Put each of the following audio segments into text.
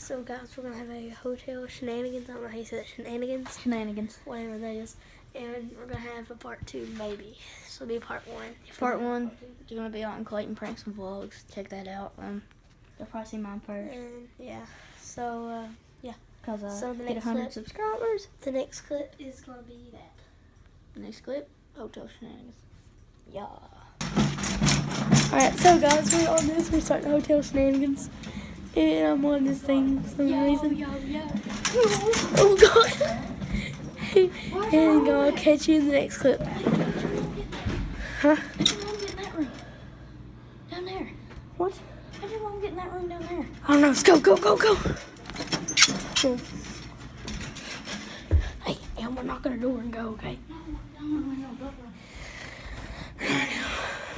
so guys, we're gonna have a hotel shenanigans. I don't know how you say that, shenanigans, Shenanigans. whatever that is. And we're gonna have a part two, maybe. So it'll be part one. Part one. part. You're gonna be on Clayton Pranks and Vlogs. Check that out. Um, you'll probably see mine first. And yeah, so uh, yeah. Cause uh, So the get next 100 clip- subscribers. the next clip is gonna be that. Next clip, hotel shenanigans. Yeah. Alright, so guys, we're on this. We're starting hotel shenanigans. And I'm on this thing for some reason. yo, yo. Oh god. and I'll catch you in the next clip. Huh? How'd you want to get in that room? Down there. What? You want to get in that room down there? I don't know. Let's go, go, go, go. Hey, and we're knocking the door and go, okay? No, no, no, no, no.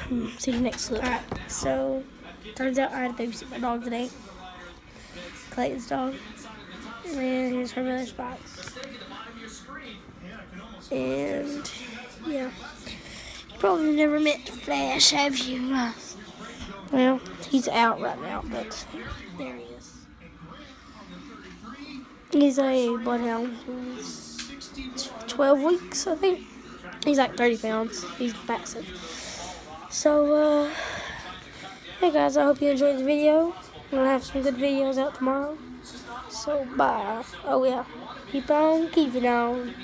Hmm, See you next clip. Alright, so turns out I had to babysit my dog today. Clayton's dog. And here's her mother's box. And yeah. You probably never met Flash, have you? Well, he's out right now, but there he is. He's a bloodhound. He's 12 weeks, I think. He's like 30 pounds. He's massive. So, uh, hey guys, I hope you enjoyed the video. I'm gonna have some good videos out tomorrow. So, bye. Oh, yeah. Keep on keeping on.